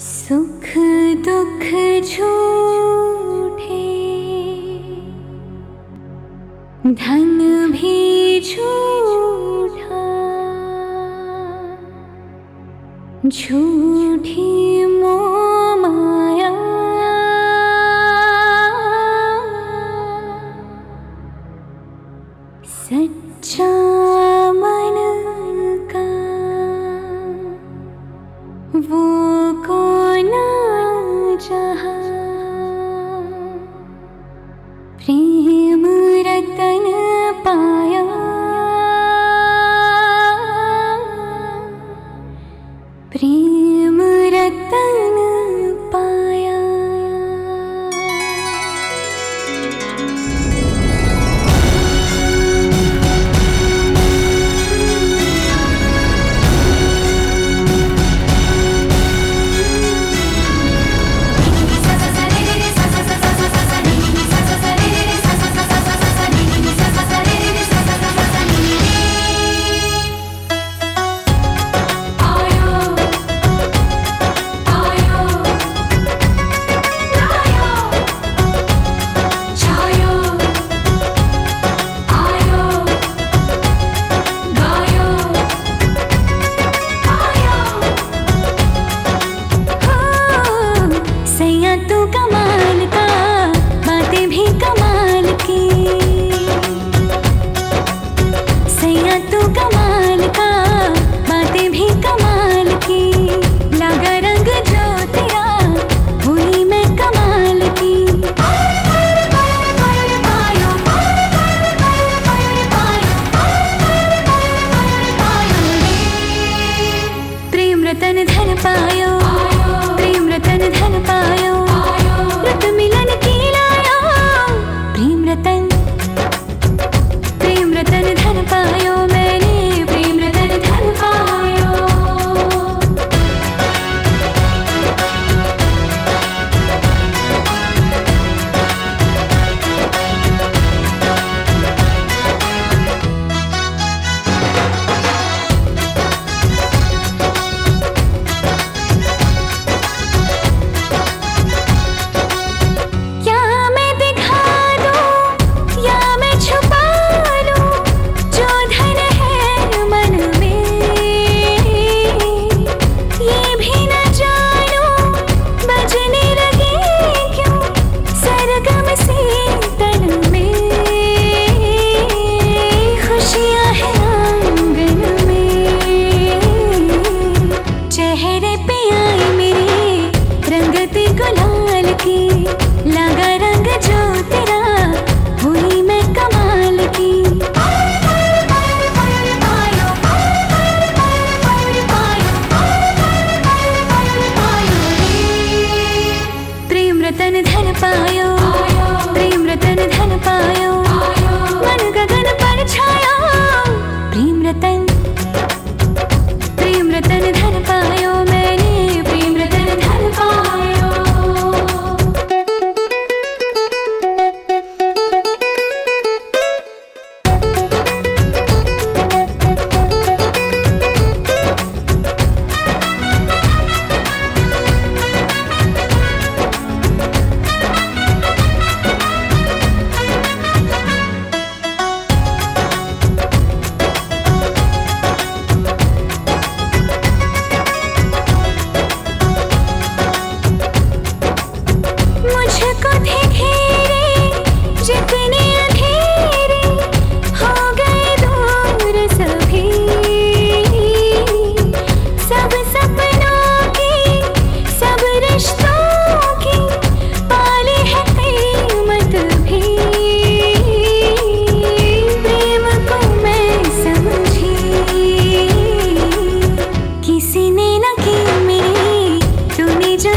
सुख दुख झूठे धन भी झूठा झूठी मो माया। सच्चा मन का वो को साया चेहरे पे आई मेरे रंगत गुलाल की। लगा रंग जो तेरा, हुई मैं कमाल की। प्रेम रतन धर पायो।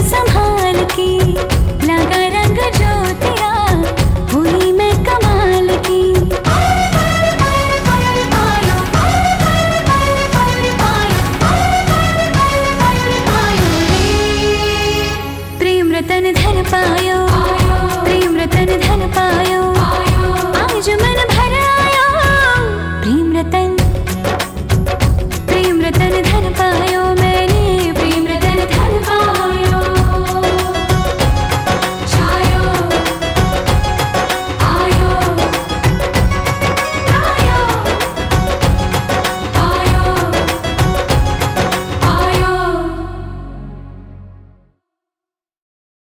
संभाल की। लगा रंग ज्योतिया, हुई मैं कमाल की। प्रेम रतन धन पायो प्रेम रतन धन पायो। आज मैं